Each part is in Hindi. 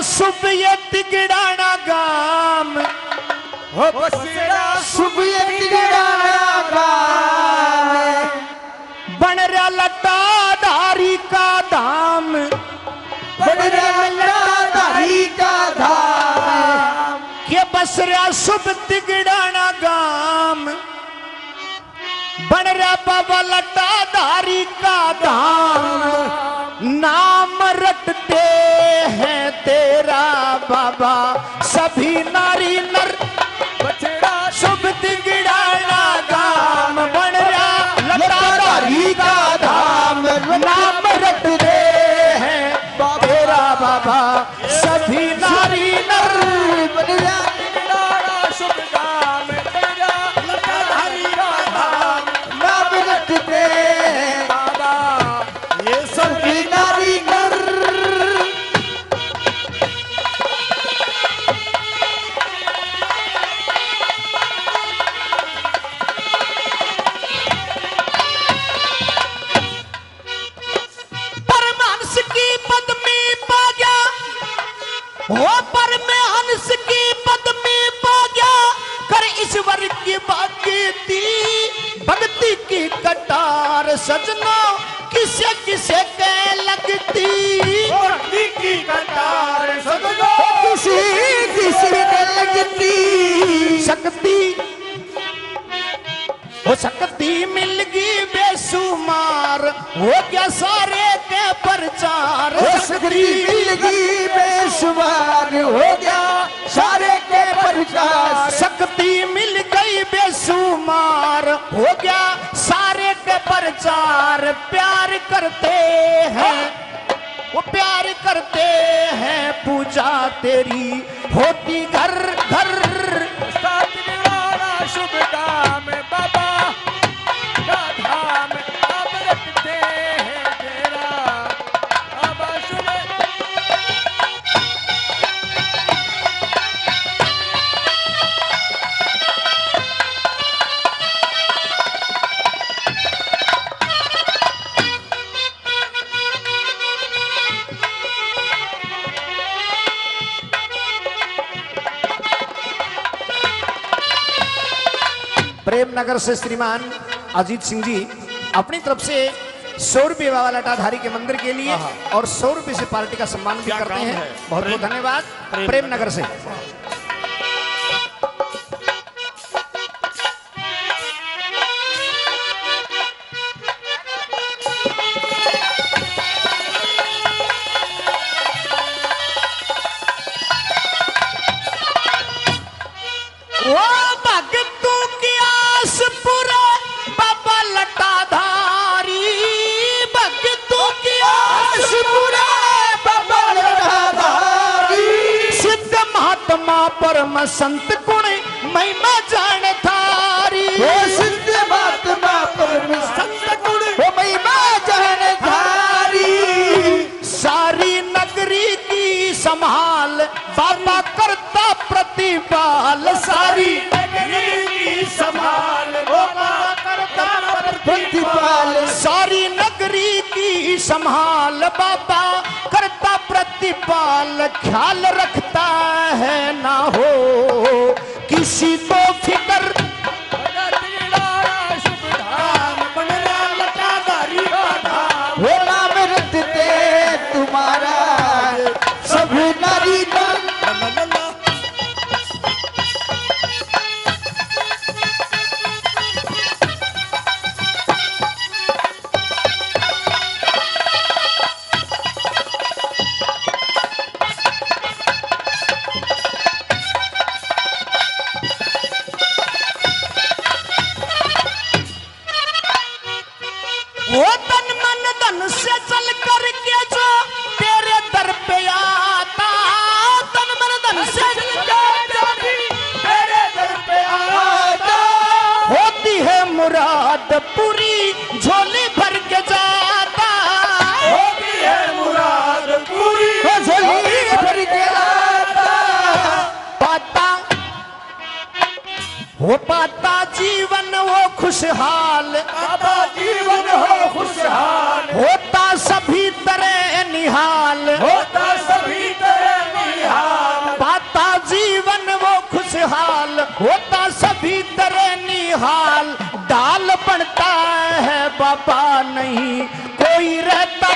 ये तिगड़ाना गाम। हो बसेरा सुबह तिगड़ाना गावे बन रहा लट्टा धारी का धाम धारी का धाम के बस रहा शुभ तिगड़ाना गाम। बन रहा बाबा लट्टा धारी का धाम नाम रटते बाबा, सभी नारी नर। बचड़ा शुभ तिगड़ाना गाम बन धारी का धाम, नाम रट दे हैं। तेरा बाबा, सभी नारी नर। तिगड़ाना शुभ काम हो पर मैं हंस की पद में पा गया कर ईश्वर की भक्ति भक्ति की कटार सजना किसे किसे के लगती? भक्ति की कतार सदगो किसी किसी ने लगती? शक्ति हो शक्ति मिल गई बेसुमार हो गया सारे के प्रचार। हो सकती मिलगी वो प्यार करते हैं पूजा तेरी होती घर प्रेमनगर से श्रीमान अजीत सिंह जी अपनी तरफ़ से सौ रुपये बाबा लटाधारी के मंदिर के लिए और सौ रुपये से पार्टी का सम्मान भी करते हैं। है? बहुत बहुत धन्यवाद। प्रेम- नगर से। परम संत गुण महिमा जान थारी। वो सिद्ध महात्मा परम संत गुण महिमा जान धारी सारी नगरी की संभाल बाबा करता प्रतिपाल। सारी नगरी की संभाल बाबा करता प्रतिपाल। सारी नगरी की संभाल बाबा करता प्रतिपाल ख्याल रखता है ना हो किसी मुराद पूरी झोली भर के जाता होती है मुराद पूरी झोली भर के आता पाता। वो पाता जीवन वो खुशहाल बाबा हाल डाल बनता है बाबा नहीं कोई रहता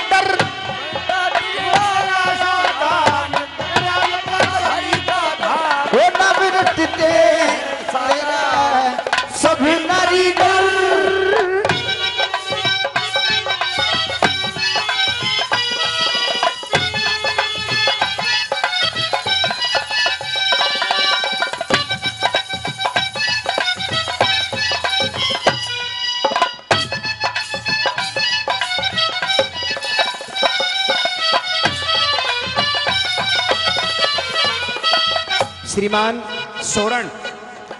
श्रीमान सोरण।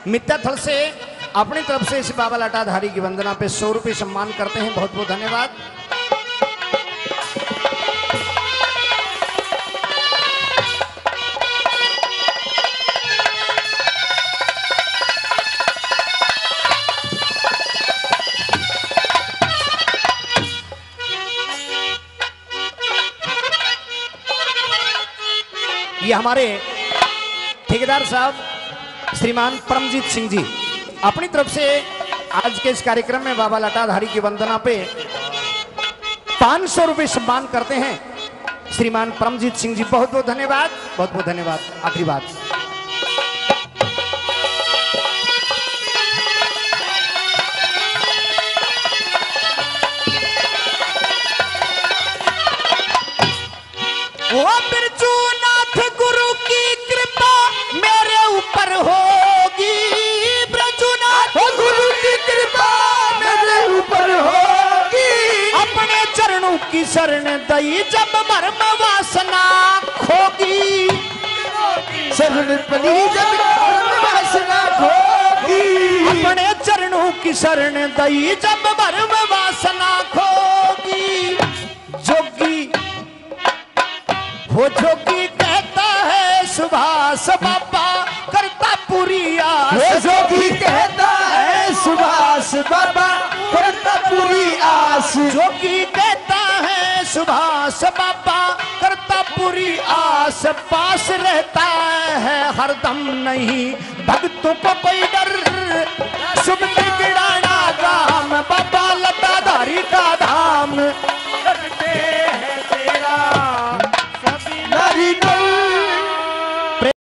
मित्ताथल से अपनी तरफ़ से इस बाबा लाटाधारी की वंदना पे सौ रुपये सम्मान करते हैं। बहुत बहुत धन्यवाद। ये हमारे ठेकेदार साहब, श्रीमान परमजीत सिंह जी, अपनी तरफ़ से आज के इस कार्यक्रम में बाबा लटाधारी की वंदना पे पाँच सौ रुपये सम्मान करते हैं। श्रीमान परमजीत सिंह जी बहुत बहुत धन्यवाद बहुत बहुत धन्यवाद, आखिरी बात। की शरण दई जब मर्म वासना खोगी। शरण पली जब वासना होगी अपने चरणों की शरण दई जब मर्म वासना खोगी। जोगी वो जोगी कहता है सुभाष बाबा करता पूरी वो आस जोगी कहता है सुभाष बाबा करता पूरी आस। जोगी कहता सुभाष बाबा करता पूरी आस पास रहता है, हरदम नहीं। भक्तों को कोई डर शुभ